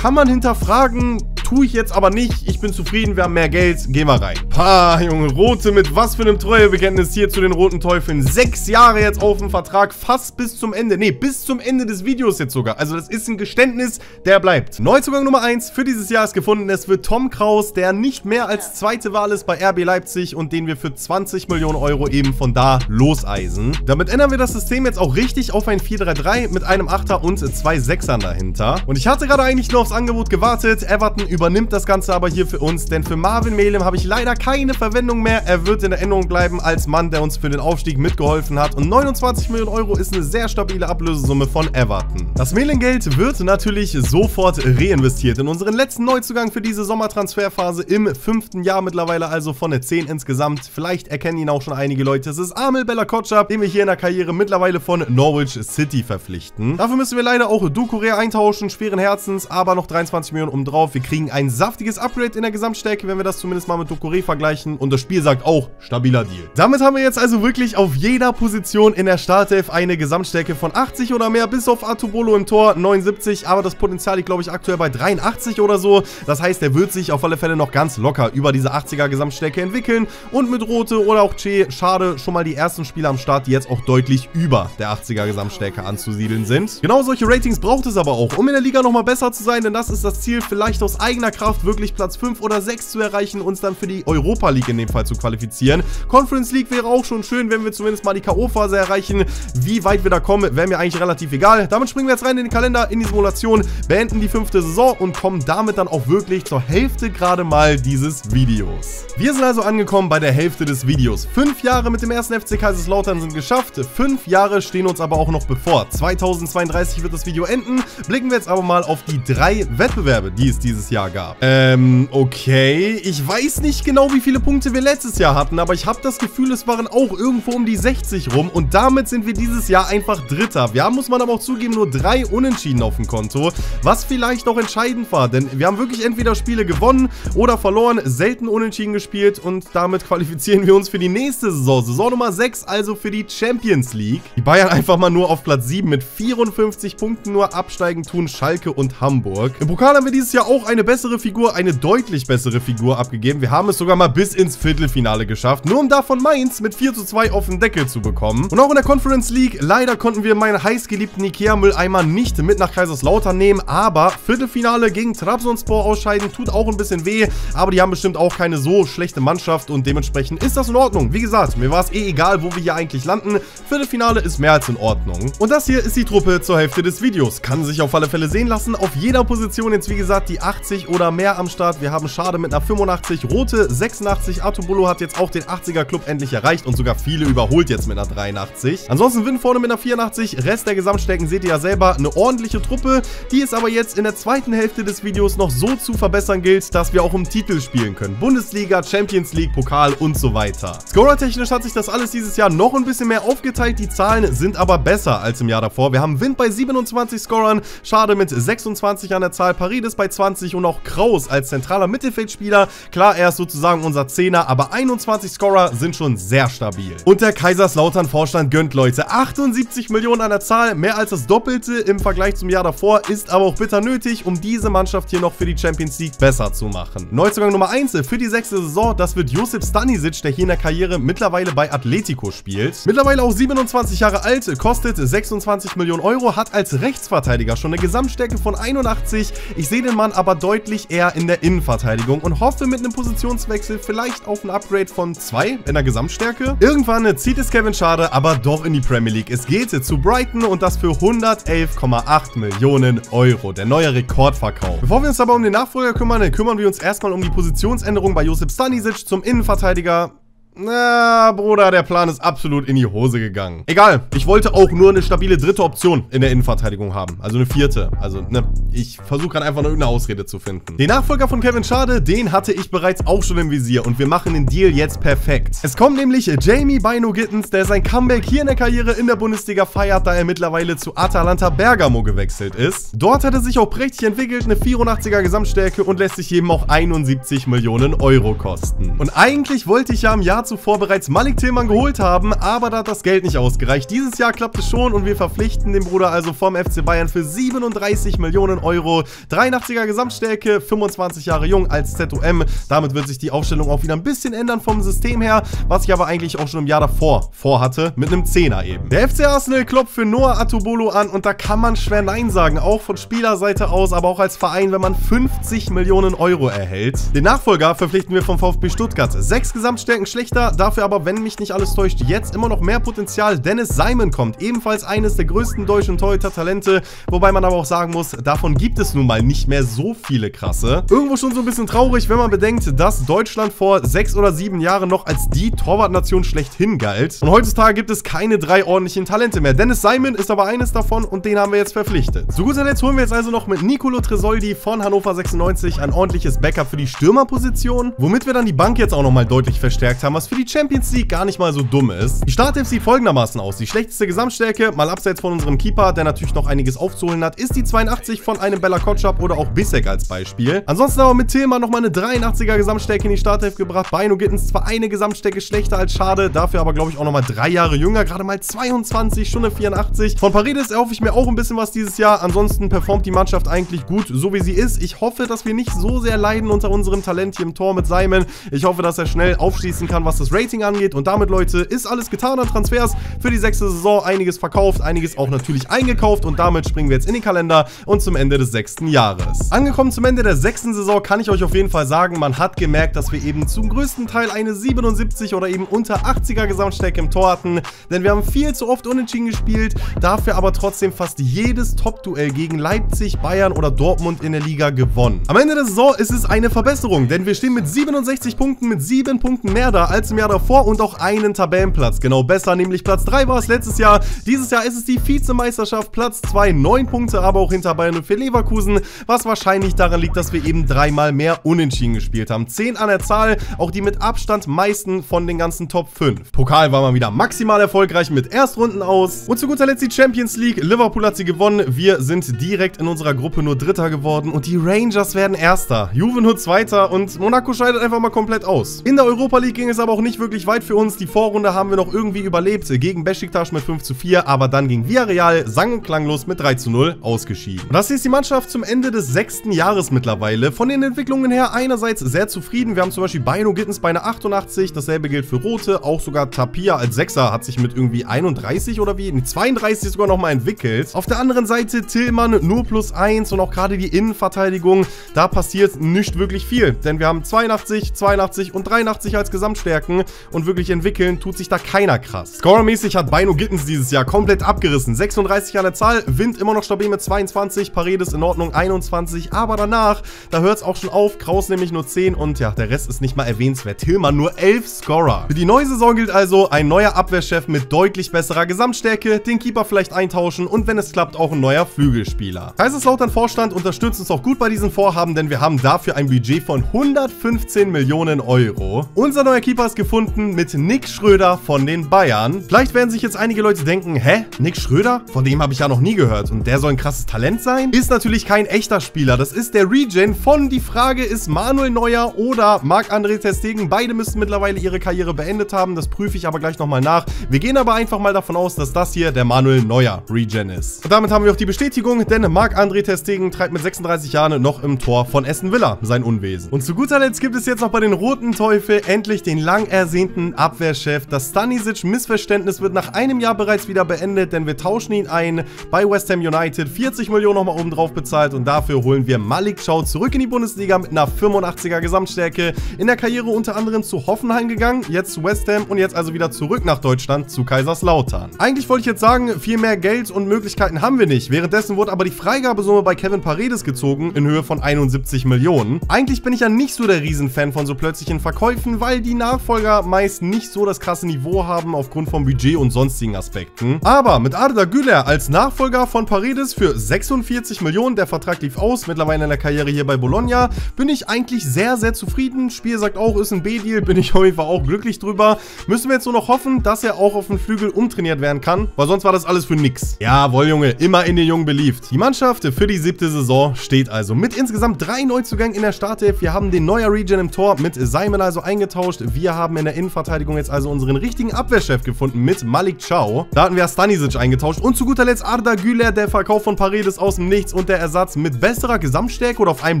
Kann man hinterfragen, tue ich jetzt aber nicht. Ich bin zufrieden, wir haben mehr Geld, gehen wir rein. Pah, Junge, Rote mit was für einem Treuebekenntnis hier zu den Roten Teufeln. Sechs Jahre jetzt auf dem Vertrag, fast bis zum Ende. Nee, bis zum Ende des Videos jetzt sogar. Also das ist ein Geständnis, der bleibt. Neuzugang Nummer 1 für dieses Jahr ist gefunden. Es wird Tom Kraus, der nicht mehr als zweite Wahl ist bei RB Leipzig und den wir für 20 Millionen Euro eben von da loseisen. Damit ändern wir das System jetzt auch richtig auf ein 4-3-3 mit einem 8er und zwei 6ern dahinter. Und ich hatte gerade eigentlich nur aufs Angebot gewartet. Everton übernimmt das Ganze aber hier für uns, denn für Marvin Melem habe ich leider keine Verwendung mehr. Er wird in Erinnerung bleiben als Mann, der uns für den Aufstieg mitgeholfen hat und 29 Millionen Euro ist eine sehr stabile Ablösesumme von Everton. Das Melem-Geld wird natürlich sofort reinvestiert in unseren letzten Neuzugang für diese Sommertransferphase im fünften Jahr mittlerweile, also von der 10 insgesamt. Vielleicht erkennen ihn auch schon einige Leute. Es ist Amel Bella Kotschap, den wir hier in der Karriere mittlerweile von Norwich City verpflichten. Dafür müssen wir leider auch Ducouré eintauschen, schweren Herzens, aber noch 23 Millionen um drauf. Wir kriegen ein saftiges Upgrade in der Gesamtstärke, wenn wir das zumindest mal mit Ducouré vergleichen. Und das Spiel sagt auch, stabiler Deal. Damit haben wir jetzt also wirklich auf jeder Position in der Startelf eine Gesamtstärke von 80 oder mehr, bis auf Artubolo im Tor 79, aber das Potenzial liegt, glaube ich, aktuell bei 83 oder so. Das heißt, er wird sich auf alle Fälle noch ganz locker über diese 80er Gesamtstärke entwickeln und mit Rote oder auch Che, schade, schon mal die ersten Spieler am Start, die jetzt auch deutlich über der 80er Gesamtstärke anzusiedeln sind. Genau solche Ratings braucht es aber auch, um in der Liga nochmal besser zu sein, denn das ist das Ziel, vielleicht aus eigener Kraft wirklich Platz 5 oder 6 zu erreichen, uns dann für die Europa League in dem Fall zu qualifizieren. Conference League wäre auch schon schön, wenn wir zumindest mal die K.O.-Phase erreichen. Wie weit wir da kommen, wäre mir eigentlich relativ egal. Damit springen wir jetzt rein in den Kalender, in die Simulation, beenden die fünfte Saison und kommen damit dann auch wirklich zur Hälfte gerade mal dieses Videos. Wir sind also angekommen bei der Hälfte des Videos. Fünf Jahre mit dem ersten FC Kaiserslautern sind geschafft, fünf Jahre stehen uns aber auch noch bevor. 2032 wird das Video enden. Blicken wir jetzt aber mal auf die drei Wettbewerbe, die es dieses Jahr gab. Ähm, okay. Ich weiß nicht genau, wie viele Punkte wir letztes Jahr hatten, aber ich habe das Gefühl, es waren auch irgendwo um die 60 rum und damit sind wir dieses Jahr einfach Dritter. Wir haben, muss man aber auch zugeben, nur drei Unentschieden auf dem Konto, was vielleicht noch entscheidend war, denn wir haben wirklich entweder Spiele gewonnen oder verloren, selten Unentschieden gespielt und damit (laughs) qualifizieren wir uns für die nächste Saison. Saison Nummer 6, also für die Champions League. Die Bayern einfach mal nur auf Platz 7 mit 54 Punkten nur absteigen tun Schalke und Hamburg. Im Pokal haben wir dieses Jahr auch eine bessere bessere Figur, eine deutlich bessere Figur abgegeben. Wir haben es sogar mal bis ins Viertelfinale geschafft, nur um davon Mainz mit 4 zu 2 auf den Deckel zu bekommen. Und auch in der Conference League, leider konnten wir meinen heißgeliebten Ikea-Mülleimer nicht mit nach Kaiserslautern nehmen, aber Viertelfinale gegen Trabzonspor ausscheiden tut auch ein bisschen weh, aber die haben bestimmt auch keine so schlechte Mannschaft und dementsprechend ist das in Ordnung. Wie gesagt, mir war es eh egal, wo wir hier eigentlich landen. Viertelfinale ist mehr als in Ordnung. Und das hier ist die Truppe zur Hälfte des Videos. Kann sich auf alle Fälle sehen lassen. Auf jeder Position jetzt wie gesagt die 80 oder mehr am Start. Wir haben Schade mit einer 85, Rote 86. Artobolo hat jetzt auch den 80er Club endlich erreicht und sogar viele überholt jetzt mit einer 83. Ansonsten Win vorne mit einer 84. Rest der Gesamtstärken seht ihr ja selber. Eine ordentliche Truppe, die es aber jetzt in der zweiten Hälfte des Videos noch so zu verbessern gilt, dass wir auch um Titel spielen können. Bundesliga, Champions League, Pokal und so weiter. Scorer-technisch hat sich das alles dieses Jahr noch ein bisschen mehr aufgeteilt. Die Zahlen sind aber besser als im Jahr davor. Wir haben Wind bei 27 Scorern, Schade mit 26 an der Zahl, Parides bei 20 und auch Kraus als zentraler Mittelfeldspieler. Klar, er ist sozusagen unser Zehner, aber 21 Scorer sind schon sehr stabil. Und der Kaiserslautern-Vorstand gönnt Leute 78 Millionen an der Zahl, mehr als das Doppelte im Vergleich zum Jahr davor, ist aber auch bitter nötig, um diese Mannschaft hier noch für die Champions League besser zu machen. Neuzugang Nummer 1 für die sechste Saison, das wird Josip Stanisic, der hier in der Karriere mittlerweile bei Atletico spielt. Mittlerweile auch 27 Jahre alt, kostet 26 Millionen Euro, hat als Rechtsverteidiger schon eine Gesamtstärke von 81. Ich sehe den Mann aber deutlich eher in der Innenverteidigung und hoffe mit einem Positionswechsel vielleicht auf ein Upgrade von 2 in der Gesamtstärke. Irgendwann zieht es Kevin Schade aber doch in die Premier League. Es geht zu Brighton und das für 111,8 Millionen Euro. Der neue Rekordverkauf. Bevor wir uns aber um den Nachfolger kümmern, kümmern wir uns erstmal um die Positionsänderung bei Josip Stanisic zum Innenverteidiger. Na, Bruder, der Plan ist absolut in die Hose gegangen. Egal, ich wollte auch nur eine stabile dritte Option in der Innenverteidigung haben. Also eine vierte. Also, ne, ich versuche gerade einfach nur irgendeine Ausrede zu finden. Den Nachfolger von Kevin Schade, den hatte ich bereits auch schon im Visier und wir machen den Deal jetzt perfekt. Es kommt nämlich Jamie Bino Gittens, der sein Comeback hier in der Karriere in der Bundesliga feiert, da er mittlerweile zu Atalanta Bergamo gewechselt ist. Dort hat er sich auch prächtig entwickelt, eine 84er Gesamtstärke und lässt sich eben auch 71 Millionen Euro kosten. Und eigentlich wollte ich ja im Jahr zuvor bereits Malik Tillmann geholt haben, aber da hat das Geld nicht ausgereicht. Dieses Jahr klappt es schon und wir verpflichten den Bruder also vom FC Bayern für 37 Millionen Euro. 83er Gesamtstärke, 25 Jahre jung als ZOM. Damit wird sich die Aufstellung auch wieder ein bisschen ändern vom System her, was ich aber eigentlich auch schon im Jahr davor vorhatte, mit einem Zehner eben. Der FC Arsenal klopft für Noah Atubolo an und da kann man schwer Nein sagen, auch von Spielerseite aus, aber auch als Verein, wenn man 50 Millionen Euro erhält. Den Nachfolger verpflichten wir vom VfB Stuttgart. Sechs Gesamtstärken schlechter Charakter, dafür aber, wenn mich nicht alles täuscht, jetzt immer noch mehr Potenzial. Dennis Simon kommt, ebenfalls eines der größten deutschen Torhüter-Talente, wobei man aber auch sagen muss, davon gibt es nun mal nicht mehr so viele krasse. Irgendwo schon so ein bisschen traurig, wenn man bedenkt, dass Deutschland vor sechs oder sieben Jahren noch als die Torwartnation schlechthin galt. Und heutzutage gibt es keine drei ordentlichen Talente mehr. Dennis Simon ist aber eines davon und den haben wir jetzt verpflichtet. Zu guter Letzt holen wir jetzt also noch mit Nicolo Tresoldi von Hannover 96 ein ordentliches Backup für die Stürmerposition, womit wir dann die Bank jetzt auch nochmal deutlich verstärkt haben, was für die Champions League gar nicht mal so dumm ist. Die Startelf sieht folgendermaßen aus. Die schlechteste Gesamtstärke, mal abseits von unserem Keeper, der natürlich noch einiges aufzuholen hat, ist die 82 von einem Bella Kotschap oder auch Bissek als Beispiel. Ansonsten aber mit Tillmann nochmal eine 83er Gesamtstärke in die Startelf gebracht. Beino Gittens zwar eine Gesamtstärke schlechter als schade, dafür aber glaube ich auch nochmal drei Jahre jünger, gerade mal 22, schon eine 84. Von Paredes erhoffe ich mir auch ein bisschen was dieses Jahr. Ansonsten performt die Mannschaft eigentlich gut, so wie sie ist. Ich hoffe, dass wir nicht so sehr leiden unter unserem Talent hier im Tor mit Simon. Ich hoffe, dass er schnell aufschließen kann, was das Rating angeht. Und damit, Leute, ist alles getan an Transfers für die sechste Saison. Einiges verkauft, einiges auch natürlich eingekauft. Und damit springen wir jetzt in den Kalender und zum Ende des sechsten Jahres. Angekommen zum Ende der sechsten Saison kann ich euch auf jeden Fall sagen, man hat gemerkt, dass wir eben zum größten Teil eine 77 oder eben unter 80er Gesamtstärke im Tor hatten. Denn wir haben viel zu oft unentschieden gespielt, dafür aber trotzdem fast jedes Top-Duell gegen Leipzig, Bayern oder Dortmund in der Liga gewonnen. Am Ende der Saison ist es eine Verbesserung, denn wir stehen mit 67 Punkten mit 7 Punkten mehr da als im Jahr davor und auch einen Tabellenplatz. Genau besser, nämlich Platz 3 war es letztes Jahr. Dieses Jahr ist es die Vizemeisterschaft, Platz 2, 9 Punkte, aber auch hinter Bayern und für Leverkusen, was wahrscheinlich daran liegt, dass wir eben dreimal mehr Unentschieden gespielt haben. 10 an der Zahl, auch die mit Abstand meisten von den ganzen Top 5. Pokal war mal wieder maximal erfolgreich mit Erstrunden aus. Und zu guter Letzt die Champions League. Liverpool hat sie gewonnen. Wir sind direkt in unserer Gruppe nur Dritter geworden und die Rangers werden Erster. Juve nur Zweiter und Monaco scheidet einfach mal komplett aus. In der Europa League ging es aber aber auch nicht wirklich weit für uns. Die Vorrunde haben wir noch irgendwie überlebt gegen Besiktas mit 5 zu 4, aber dann gegen Villarreal sang- und klanglos mit 3 zu 0 ausgeschieden. Und das ist die Mannschaft zum Ende des sechsten Jahres mittlerweile. Von den Entwicklungen her einerseits sehr zufrieden. Wir haben zum Beispiel Beino Gittens bei einer 88, dasselbe gilt für Rote, auch sogar Tapia als Sechser hat sich mit irgendwie 31 oder wie, 32 sogar nochmal entwickelt. Auf der anderen Seite Tillmann nur plus 1 und auch gerade die Innenverteidigung, da passiert nicht wirklich viel, denn wir haben 82, 82 und 83 als Gesamtstärken und wirklich entwickeln tut sich da keiner krass. Scorermäßig hat Beino Gittens dieses Jahr komplett abgerissen. 36 an der Zahl, Wind immer noch stabil mit 22, Paredes in Ordnung 21, aber danach, da hört es auch schon auf, Kraus nämlich nur 10 und ja, der Rest ist nicht mal erwähnenswert. Tillmann nur 11 Scorer. Für die neue Saison gilt also ein neuer Abwehrchef mit deutlich besserer Gesamtstärke, den Keeper vielleicht eintauschen und wenn es klappt, auch ein neuer Flügelspieler. Kaiserslautern Vorstand unterstützt uns auch gut bei diesen Vorhaben, denn wir haben dafür ein Budget von 115 Millionen Euro. Unser neuer Keeper ist gefunden mit Nick Schröder von den Bayern. Vielleicht werden sich jetzt einige Leute denken, hä, Nick Schröder? Von dem habe ich ja noch nie gehört und der soll ein krasses Talent sein? Ist natürlich kein echter Spieler, das ist der Regen von Die Frage ist Manuel Neuer oder Marc-André Testegen. Beide müssten mittlerweile ihre Karriere beendet haben, das prüfe ich aber gleich nochmal nach. Wir gehen aber einfach mal davon aus, dass das hier der Manuel Neuer Regen ist. Und damit haben wir auch die Bestätigung, denn Marc-André Testegen treibt mit 36 Jahren noch im Tor von Essen Villa sein Unwesen. Und zu guter Letzt gibt es jetzt noch bei den Roten Teufel endlich den lang ersehnten Abwehrchef. Das Stanisic-Missverständnis wird nach einem Jahr bereits wieder beendet, denn wir tauschen ihn ein bei West Ham United. 40 Millionen nochmal oben drauf bezahlt und dafür holen wir Malik Chow zurück in die Bundesliga mit einer 85er Gesamtstärke. In der Karriere unter anderem zu Hoffenheim gegangen, jetzt zu West Ham und jetzt also wieder zurück nach Deutschland zu Kaiserslautern. Eigentlich wollte ich jetzt sagen, viel mehr Geld und Möglichkeiten haben wir nicht. Währenddessen wurde aber die Freigabesumme bei Kevin Paredes gezogen in Höhe von 71 Millionen. Eigentlich bin ich ja nicht so der Riesenfan von so plötzlichen Verkäufen, weil die Nachfolger meist nicht so das krasse Niveau haben aufgrund von Budget und sonstigen Aspekten. Aber mit Arda Güler als Nachfolger von Paredes für 46 Millionen, der Vertrag lief aus, mittlerweile in der Karriere hier bei Bologna, bin ich eigentlich sehr, sehr zufrieden. Spiel sagt auch, ist ein B-Deal, bin ich auf jeden Fall auch glücklich drüber. Müssen wir jetzt nur noch hoffen, dass er auch auf dem Flügel umtrainiert werden kann, weil sonst war das alles für nix. Jawohl, Junge, immer in den Jungen beliebt. Die Mannschaft für die siebte Saison steht also mit insgesamt drei Neuzugängen in der Startelf. Wir haben den neuer Region im Tor mit Simon also eingetauscht. Wir haben in der Innenverteidigung jetzt also unseren richtigen Abwehrchef gefunden mit Malik Chow. Da hatten wir Stanisic eingetauscht und zu guter Letzt Arda Güler, der Verkauf von Paredes aus dem Nichts und der Ersatz mit besserer Gesamtstärke oder auf einem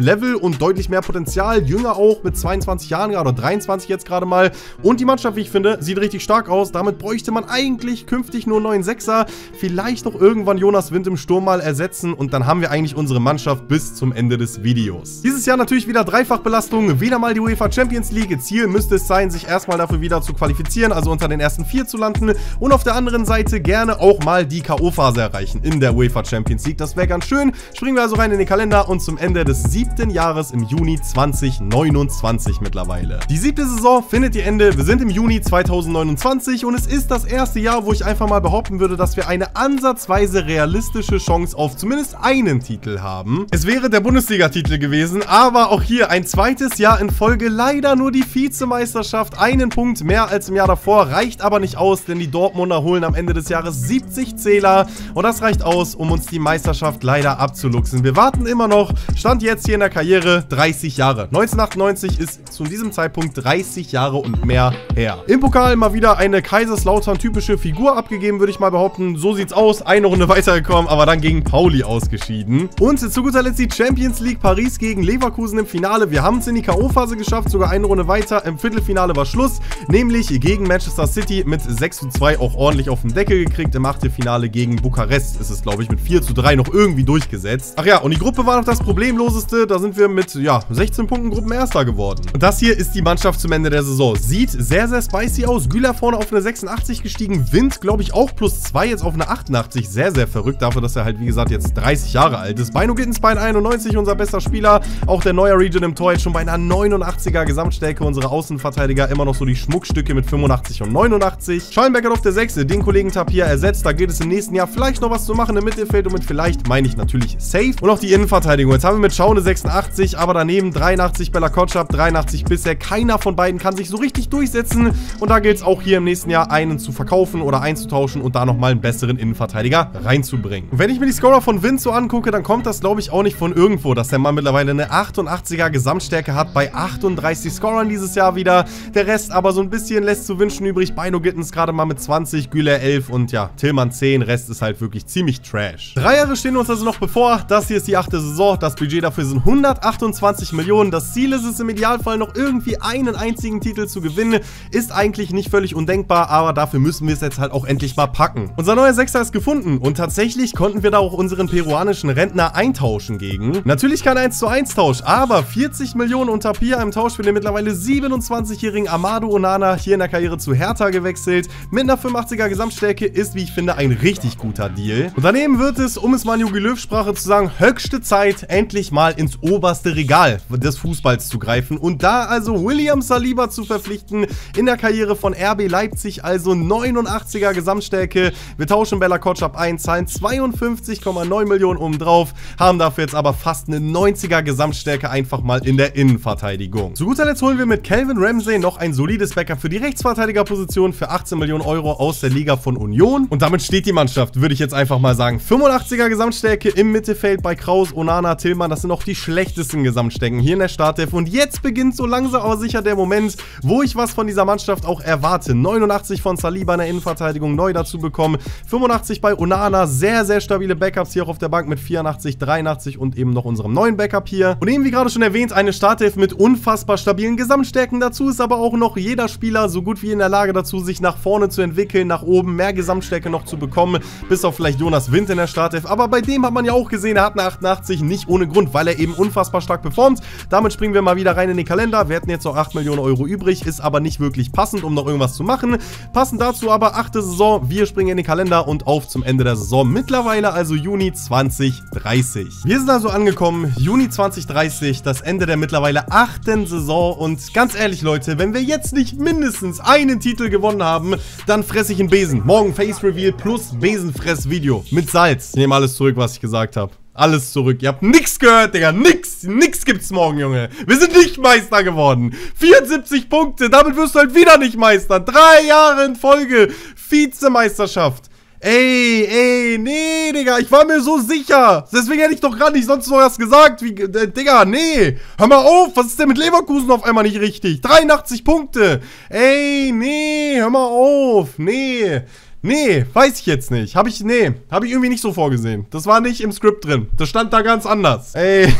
Level und deutlich mehr Potenzial. Jünger auch mit 22 Jahren oder 23 jetzt gerade mal. Und die Mannschaft, wie ich finde, sieht richtig stark aus. Damit bräuchte man eigentlich künftig nur neuen Sechser. Vielleicht noch irgendwann Jonas Wind im Sturm mal ersetzen und dann haben wir eigentlich unsere Mannschaft bis zum Ende des Videos. Dieses Jahr natürlich wieder Dreifachbelastung, wieder mal die UEFA Champions League. Ziel müsste es sein, sich erstmal dafür wieder zu qualifizieren, also unter den ersten vier zu landen und auf der anderen Seite gerne auch mal die K.O.-Phase erreichen in der UEFA Champions League. Das wäre ganz schön. Springen wir also rein in den Kalender und zum Ende des siebten Jahres im Juni 2029 mittlerweile. Die siebte Saison findet ihr Ende. Wir sind im Juni 2029 und es ist das erste Jahr, wo ich einfach mal behaupten würde, dass wir eine ansatzweise realistische Chance auf zumindest einen Titel haben. Es wäre der Bundesliga-Titel gewesen, aber auch hier ein zweites Jahr in Folge leider nur die Vizemeisterschaft. Einen Punkt mehr als im Jahr davor, reicht aber nicht aus, denn die Dortmunder holen am Ende des Jahres 70 Zähler und das reicht aus, um uns die Meisterschaft leider abzuluxen. Wir warten immer noch, stand jetzt hier in der Karriere 30 Jahre. 1998 ist zu diesem Zeitpunkt 30 Jahre und mehr her. Im Pokal mal wieder eine Kaiserslautern-typische Figur abgegeben, würde ich mal behaupten. So sieht's aus, eine Runde weitergekommen, aber dann gegen Pauli ausgeschieden. Und zu guter Letzt die Champions League Paris gegen Leverkusen im Finale. Wir haben es in die K.O.-Phase geschafft, sogar eine Runde weiter. Im Viertelfinale war Schluss, nämlich gegen Manchester City mit 6 zu 2 auch ordentlich auf den Deckel gekriegt. Im Achtelfinale gegen Bukarest ist es, glaube ich, mit 4 zu 3 noch irgendwie durchgesetzt. Ach ja, und die Gruppe war noch das Problemloseste. Da sind wir mit, ja, 16 Punkten Gruppenerster geworden. Und das hier ist die Mannschaft zum Ende der Saison. Sieht sehr, sehr spicy aus. Güler vorne auf eine 86 gestiegen. Wind, glaube ich, auch plus 2 jetzt auf eine 88. Sehr, sehr verrückt dafür, dass er halt, wie gesagt, jetzt 30 Jahre alt ist. Beino Gittens bei 91, unser bester Spieler. Auch der neue Region im Tor jetzt schon bei einer 89er Gesamtstärke. Unsere Außenverteidiger immer noch so die Schmuckstücke mit 85 und 89. Schallenberger auf der 6, den Kollegen Tapir ersetzt. Da geht es im nächsten Jahr vielleicht noch was zu machen im Mittelfeld und mit vielleicht meine ich natürlich safe. Und auch die Innenverteidigung. Jetzt haben wir mit Schaune 86, aber daneben 83 Bella Kotschap, 83 bisher. Keiner von beiden kann sich so richtig durchsetzen. Und da gilt es auch hier im nächsten Jahr einen zu verkaufen oder einzutauschen und da nochmal einen besseren Innenverteidiger reinzubringen. Und wenn ich mir die Scorer von Wind so angucke, dann kommt das glaube ich auch nicht von irgendwo, dass der Mann mittlerweile eine 88er Gesamtstärke hat bei 38 Scorern dieses Jahr wieder. Der Rest aber so ein bisschen lässt zu wünschen übrig. Beino Gittens gerade mal mit 20, Güler 11 und ja, Tillmann 10. Rest ist halt wirklich ziemlich trash. Drei Jahre stehen uns also noch bevor. Das hier ist die achte Saison. Das Budget dafür sind 128 Millionen. Das Ziel ist es im Idealfall noch irgendwie einen einzigen Titel zu gewinnen. Ist eigentlich nicht völlig undenkbar, aber dafür müssen wir es jetzt halt auch endlich mal packen. Unser neuer Sechser ist gefunden und tatsächlich konnten wir da auch unseren peruanischen Rentner eintauschen gegen. Natürlich kein 1 zu 1 Tausch, aber 40 Millionen unter Pia im Tausch für den mittlerweile 27-jährigen Amado Onana hier in der Karriere zu Hertha gewechselt. Mit einer 85er Gesamtstärke ist, wie ich finde, ein richtig guter Deal. Und daneben wird es, um es mal in Jogi Löw Sprache zu sagen, höchste Zeit, endlich mal ins oberste Regal des Fußballs zu greifen und da also William Saliba zu verpflichten in der Karriere von RB Leipzig, also 89er Gesamtstärke. Wir tauschen Bella Kotschap ein, zahlen 52,9 Millionen obendrauf, haben dafür jetzt aber fast eine 90er Gesamtstärke einfach mal in der Innenverteidigung. Zu guter Letzt holen wir mit Calvin Ramsey noch ein solides Backup für die Rechtsverteidigerposition für 18 Millionen Euro aus der Liga von Union. Und damit steht die Mannschaft, würde ich jetzt einfach mal sagen. 85er Gesamtstärke im Mittelfeld bei Kraus, Onana, Tillmann. Das sind auch die schlechtesten Gesamtstärken hier in der Startelf. Und jetzt beginnt so langsam aber sicher der Moment, wo ich was von dieser Mannschaft auch erwarte. 89 von Saliba in der Innenverteidigung neu dazu bekommen. 85 bei Onana. Sehr, sehr stabile Backups hier auch auf der Bank mit 84, 83 und eben noch unserem neuen Backup hier. Und eben wie gerade schon erwähnt, eine Startelf mit unfassbar stabilen Gesamtstärken. Dazu ist aber auch noch jeder Spieler so gut wie in der Lage dazu, sich nach vorne zu entwickeln, nach oben mehr Gesamtstärke noch zu bekommen. Bis auf vielleicht Jonas Wind in der Startelf. Aber bei dem hat man ja auch gesehen, er hat eine 88 nicht ohne Grund, weil er eben unfassbar stark performt. Damit springen wir mal wieder rein in den Kalender. Wir hätten jetzt noch 8 Millionen Euro übrig, ist aber nicht wirklich passend, um noch irgendwas zu machen. Passend dazu aber 8. Saison, wir springen in den Kalender und auf zum Ende der Saison. Mittlerweile also Juni 2030. Wir sind also angekommen, Juni 2030, das Ende der mittlerweile 8. Saison und ganz ehrlich Leute, wenn wir jetzt nicht mindestens einen Titel gewonnen haben, dann fresse ich einen Besen. Morgen Face Reveal plus Besenfress-Video mit Salz. Ich nehme alles zurück, was ich gesagt habe. Alles zurück. Ihr habt nichts gehört, Digga. Nix. Nix gibt's morgen, Junge. Wir sind nicht Meister geworden. 74 Punkte. Damit wirst du halt wieder nicht Meister. Drei Jahre in Folge. Vizemeisterschaft. Ey, ey, nee, Digga, ich war mir so sicher. Deswegen hätte ich doch gerade nicht sonst noch was gesagt. Wie, äh, Digga, nee. Hör mal auf, was ist denn mit Leverkusen auf einmal nicht richtig? 83 Punkte. Ey, nee, hör mal auf. Nee. Nee, weiß ich jetzt nicht. Habe ich, nee, habe ich irgendwie nicht so vorgesehen. Das war nicht im Skript drin. Das stand da ganz anders. (laughs) Ey,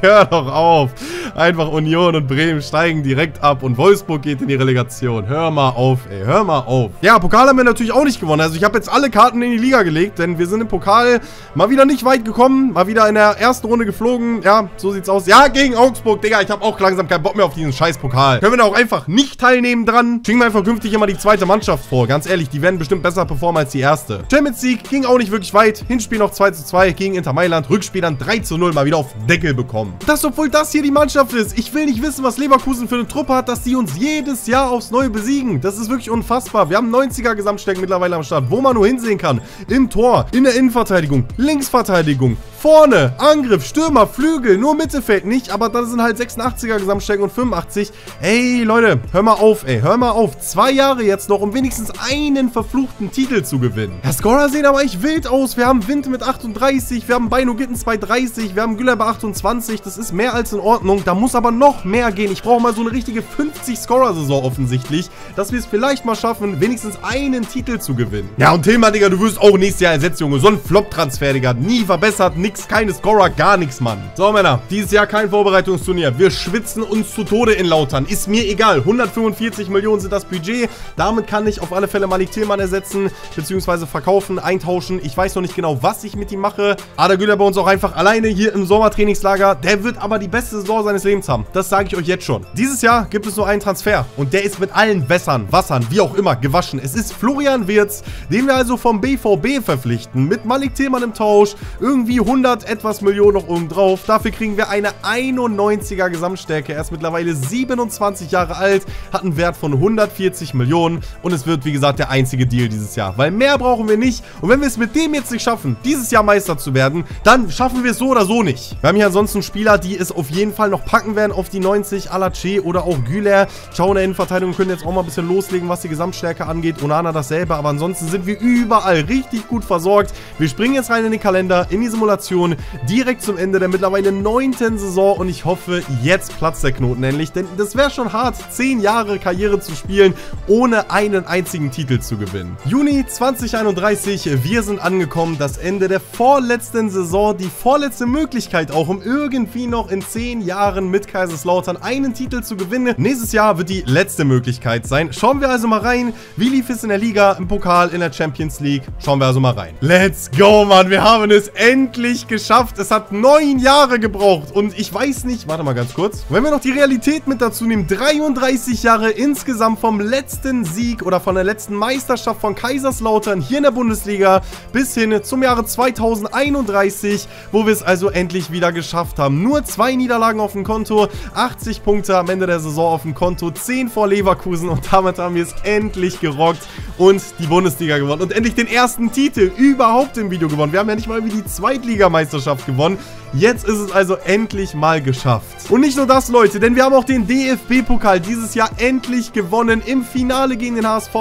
hör doch auf. Einfach Union und Bremen steigen direkt ab und Wolfsburg geht in die Relegation. Hör mal auf, ey, hör mal auf. Ja, Pokal haben wir natürlich auch nicht gewonnen. Also ich habe jetzt alle Karten in die Liga gelegt, denn wir sind im Pokal mal wieder nicht weit gekommen. Mal wieder in der ersten Runde geflogen. Ja, so sieht's aus. Ja, gegen Augsburg, Digga, ich habe auch langsam keinen Bock mehr auf diesen scheiß Pokal. Können wir da auch einfach nicht teilnehmen dran? Schicken wir einfach künftig immer die zweite Mannschaft vor. Ganz ehrlich, die werden bestimmt besser performen als die erste. Champions League ging auch nicht wirklich weit. Hinspiel noch 2 zu 2 gegen Inter Mailand. Rückspiel dann 3 zu 0 mal wieder auf Deckel bekommen. Das, obwohl das hier die Mannschaft ist. Ich will nicht wissen, was Leverkusen für eine Truppe hat, dass die uns jedes Jahr aufs Neue besiegen. Das ist wirklich unfassbar. Wir haben 90er Gesamtstärken mittlerweile am Start, wo man nur hinsehen kann. Im Tor, in der Innenverteidigung, Linksverteidigung, Vorne, Angriff, Stürmer, Flügel, nur Mittelfeld nicht, aber dann sind halt 86er Gesamtstärken und 85. Ey, Leute, hör mal auf, ey, hör mal auf. Zwei Jahre jetzt noch, um wenigstens einen verfluchten Titel zu gewinnen. Ja, Scorer sehen aber echt wild aus. Wir haben Wind mit 38, wir haben Beino Gittens bei 30, wir haben Güller bei 28. Das ist mehr als in Ordnung. Da muss aber noch mehr gehen. Ich brauche mal so eine richtige 50-Scorer-Saison offensichtlich, dass wir es vielleicht mal schaffen, wenigstens einen Titel zu gewinnen. Ja, und Thema, Digga, du wirst auch nächstes Jahr ersetzt, Junge. So ein Flop-Transfer, Digga. Nie verbessert, nie nix, keine Scorer, gar nichts, Mann. So, Männer, dieses Jahr kein Vorbereitungsturnier. Wir schwitzen uns zu Tode in Lautern. Ist mir egal. 145 Millionen sind das Budget. Damit kann ich auf alle Fälle Malik Tillmann ersetzen, beziehungsweise verkaufen, eintauschen. Ich weiß noch nicht genau, was ich mit ihm mache. Ada Güler bei uns auch einfach alleine hier im Sommertrainingslager. Der wird aber die beste Saison seines Lebens haben. Das sage ich euch jetzt schon. Dieses Jahr gibt es nur einen Transfer und der ist mit allen Wässern, Wassern, wie auch immer, gewaschen. Es ist Florian Wirz, den wir also vom BVB verpflichten. Mit Malik Tillmann im Tausch. Irgendwie 100 100 etwas Millionen noch oben drauf. Dafür kriegen wir eine 91er Gesamtstärke. Er ist mittlerweile 27 Jahre alt, hat einen Wert von 140 Millionen und es wird, wie gesagt, der einzige Deal dieses Jahr. Weil mehr brauchen wir nicht. Und wenn wir es mit dem jetzt nicht schaffen, dieses Jahr Meister zu werden, dann schaffen wir es so oder so nicht. Wir haben hier ansonsten Spieler, die es auf jeden Fall noch packen werden auf die 90, Alache oder auch Güler. Schau in der Innenverteidigung können jetzt auch mal ein bisschen loslegen, was die Gesamtstärke angeht. Onana dasselbe, aber ansonsten sind wir überall richtig gut versorgt. Wir springen jetzt rein in den Kalender, in die Simulation Simulation direkt zum Ende der mittlerweile neunten Saison und ich hoffe, jetzt platzt der Knoten endlich, denn das wäre schon hart, zehn Jahre Karriere zu spielen, ohne einen einzigen Titel zu gewinnen. Juni 2031, wir sind angekommen, das Ende der vorletzten Saison, die vorletzte Möglichkeit auch, um irgendwie noch in zehn Jahren mit Kaiserslautern einen Titel zu gewinnen. Nächstes Jahr wird die letzte Möglichkeit sein. Schauen wir also mal rein, wie lief es in der Liga, im Pokal, in der Champions League. Schauen wir also mal rein. Let's go, Mann, wir haben es endlich geschafft. Es hat neun Jahre gebraucht und ich weiß nicht, warte mal ganz kurz. Wenn wir noch die Realität mit dazu nehmen, 33 Jahre insgesamt vom letzten Sieg oder von der letzten Meisterschaft von Kaiserslautern hier in der Bundesliga bis hin zum Jahre 2031, wo wir es also endlich wieder geschafft haben. Nur zwei Niederlagen auf dem Konto, 80 Punkte am Ende der Saison auf dem Konto, 10 vor Leverkusen und damit haben wir es endlich gerockt und die Bundesliga gewonnen und endlich den ersten Titel überhaupt im Video gewonnen. Wir haben ja nicht mal wie die Zweitligameisterschaft gewonnen. Jetzt ist es also endlich mal geschafft. Und nicht nur das, Leute, denn wir haben auch den DFB-Pokal dieses Jahr endlich gewonnen im Finale gegen den HSV,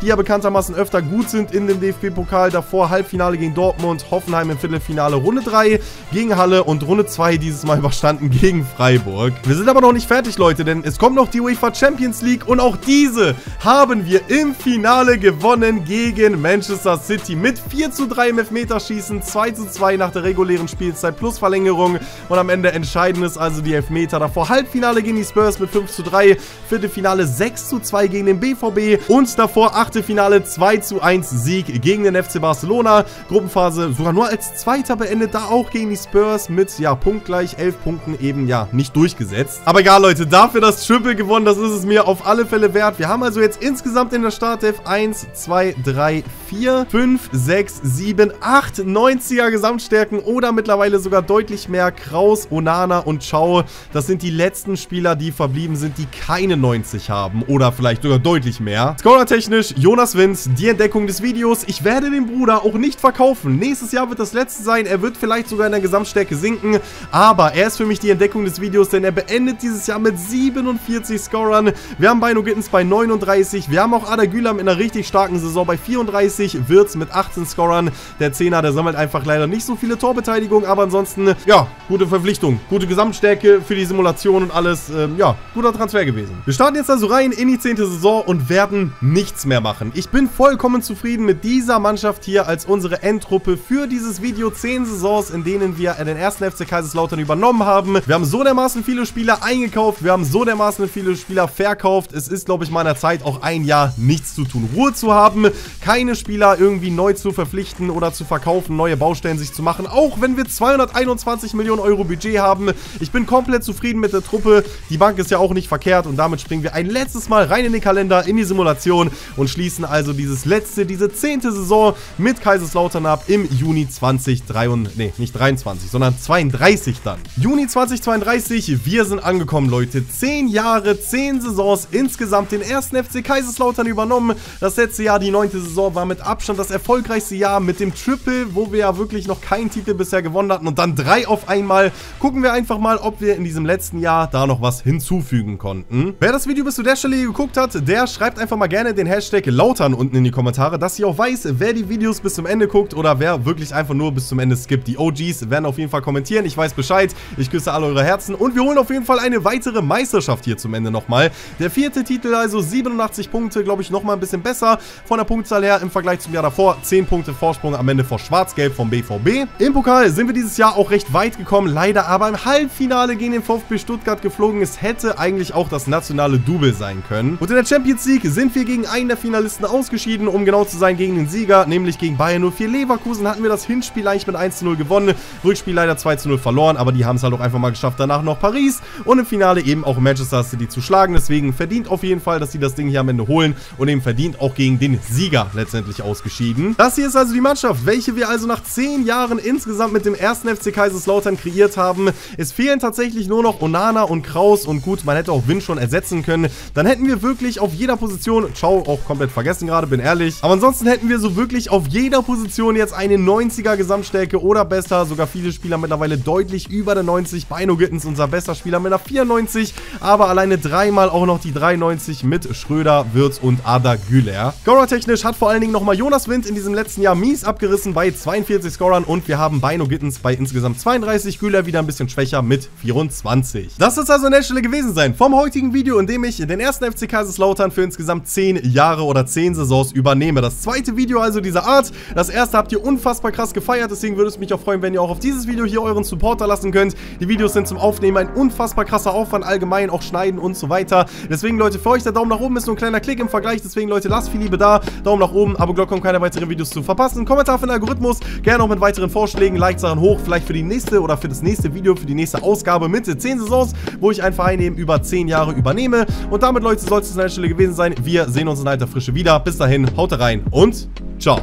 die ja bekanntermaßen öfter gut sind in dem DFB-Pokal. Davor Halbfinale gegen Dortmund, Hoffenheim im Viertelfinale, Runde 3 gegen Halle und Runde 2 dieses Mal (laughs) überstanden gegen Freiburg. Wir sind aber noch nicht fertig, Leute, denn es kommt noch die UEFA Champions League und auch diese haben wir im Finale gewonnen gegen Manchester City mit 4 zu 3 im Elfmeterschießen, 2 zu 2 nach der regulären Spielzeit plus Verlängerung und am Ende entscheiden es also die Elfmeter. Davor Halbfinale gegen die Spurs mit 5 zu 3, Viertelfinale 6 zu 2 gegen den BVB und davor Achtelfinale 2 zu 1 Sieg gegen den FC Barcelona. Gruppenphase sogar nur als Zweiter beendet, da auch gegen die Spurs mit, ja, punktgleich 11 Punkten eben, ja, nicht durchgesetzt. Aber egal, Leute, dafür das Triple gewonnen, das ist es mir auf alle Fälle wert. Wir haben also jetzt insgesamt in der Startelf 1, 2, 3, 4, 5, 6, 7, 8 90er Gesamtstärken oder mittlerweile sogar deutlich mehr. Kraus, Onana und Chao, das sind die letzten Spieler, die verblieben sind, die keine 90 haben. Oder vielleicht sogar deutlich mehr. Scorer-technisch, Jonas Vince, die Entdeckung des Videos. Ich werde den Bruder auch nicht verkaufen. Nächstes Jahr wird das letzte sein. Er wird vielleicht sogar in der Gesamtstärke sinken. Aber er ist für mich die Entdeckung des Videos, denn er beendet dieses Jahr mit 47 Scorern. Wir haben Bino Gittens bei 39. Wir haben auch Ada Gülam in einer richtig starken Saison bei 34. Wirtz mit 18 Scorern. Der Zehner, der sammelt einfach leider nicht so viele Torbeteiligungen. Aber ansonsten ja, gute Verpflichtung. Gute Gesamtstärke für die Simulation und alles. Ähm, ja, guter Transfer gewesen. Wir starten jetzt also rein in die 10. Saison und werden nichts mehr machen. Ich bin vollkommen zufrieden mit dieser Mannschaft hier als unsere Endtruppe für dieses Video. 10 Saisons, in denen wir den ersten FC Kaiserslautern übernommen haben. Wir haben so dermaßen viele Spieler eingekauft. Wir haben so dermaßen viele Spieler verkauft. Es ist, glaube ich, meiner Zeit auch ein Jahr nichts zu tun. Ruhe zu haben, keine Spieler irgendwie neu zu verpflichten oder zu verkaufen, neue Baustellen sich zu machen. Auch wenn wir 221 25 Millionen Euro Budget haben. Ich bin komplett zufrieden mit der Truppe. Die Bank ist ja auch nicht verkehrt und damit springen wir ein letztes Mal rein in den Kalender, in die Simulation und schließen also dieses letzte, diese zehnte Saison mit Kaiserslautern ab im Juni 2023, nee, nicht 23, sondern 32 dann. Juni 2032, wir sind angekommen, Leute. Zehn Jahre, zehn Saisons insgesamt den ersten FC Kaiserslautern übernommen. Das letzte Jahr, die neunte Saison, war mit Abstand das erfolgreichste Jahr mit dem Triple, wo wir ja wirklich noch keinen Titel bisher gewonnen hatten und dann drei auf einmal. Gucken wir einfach mal, ob wir in diesem letzten Jahr da noch was hinzufügen konnten. Wer das Video bis zu der Stelle geguckt hat, der schreibt einfach mal gerne den Hashtag Lautern unten in die Kommentare, dass ich auch weiß, wer die Videos bis zum Ende guckt oder wer wirklich einfach nur bis zum Ende skippt. Die OGs werden auf jeden Fall kommentieren. Ich weiß Bescheid. Ich küsse alle eure Herzen und wir holen auf jeden Fall eine weitere Meisterschaft hier zum Ende nochmal. Der vierte Titel also 87 Punkte, glaube ich, nochmal ein bisschen besser von der Punktzahl her im Vergleich zum Jahr davor. 10 Punkte Vorsprung am Ende vor Schwarz-Gelb vom BVB. Im Pokal sind wir dieses Jahr auch recht recht weit gekommen, leider aber im Halbfinale gegen den VfB Stuttgart geflogen. Es hätte eigentlich auch das nationale Double sein können. Und in der Champions League sind wir gegen einen der Finalisten ausgeschieden, um genau zu sein gegen den Sieger, nämlich gegen Bayern 04 Leverkusen hatten wir das Hinspiel eigentlich mit 1 0 gewonnen, Rückspiel leider 2 0 verloren, aber die haben es halt auch einfach mal geschafft. Danach noch Paris und im Finale eben auch Manchester City zu schlagen. Deswegen verdient auf jeden Fall, dass sie das Ding hier am Ende holen und eben verdient auch gegen den Sieger letztendlich ausgeschieden. Das hier ist also die Mannschaft, welche wir also nach 10 Jahren insgesamt mit dem ersten FC Kaiserslautern kreiert haben. Es fehlen tatsächlich nur noch Onana und Kraus und gut, man hätte auch Win schon ersetzen können. Dann hätten wir wirklich auf jeder Position, Ciao auch komplett vergessen gerade, bin ehrlich. Aber ansonsten hätten wir so wirklich auf jeder Position jetzt eine 90er Gesamtstärke oder besser. Sogar viele Spieler mittlerweile deutlich über der 90. Bino Gittens unser bester Spieler mit einer 94, aber alleine dreimal auch noch die 93 mit Schröder, Wirtz und Ada Güler. Scorer-technisch hat vor allen Dingen nochmal Jonas Wind in diesem letzten Jahr mies abgerissen bei 42 Scorern und wir haben Bino Gittens bei insgesamt 32, Güler wieder ein bisschen schwächer mit 24. Das soll also an der Stelle gewesen sein vom heutigen Video, in dem ich den ersten FC Kaiserslautern für insgesamt 10 Jahre oder 10 Saisons übernehme. Das zweite Video also dieser Art. Das erste habt ihr unfassbar krass gefeiert, deswegen würde es mich auch freuen, wenn ihr auch auf dieses Video hier euren Supporter lassen könnt. Die Videos sind zum Aufnehmen ein unfassbar krasser Aufwand, allgemein auch schneiden und so weiter. Deswegen Leute, für euch der Daumen nach oben ist nur ein kleiner Klick im Vergleich, deswegen Leute, lasst viel Liebe da, Daumen nach oben, Abo, Glocke, um keine weiteren Videos zu verpassen. Kommentar für den Algorithmus, gerne auch mit weiteren Vorschlägen, Like Sachen hoch, vielleicht für die nächste oder für das nächste Video, für die nächste Ausgabe mit 10 Saisons, wo ich einen Verein eben über 10 Jahre übernehme. Und damit, Leute, soll es an der Stelle gewesen sein. Wir sehen uns in alter Frische wieder. Bis dahin, haut rein und ciao.